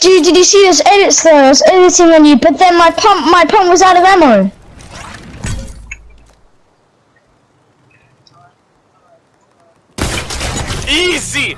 Dude, did you see those edits though? I was editing on you, but then my pump, my pump was out of ammo. Easy!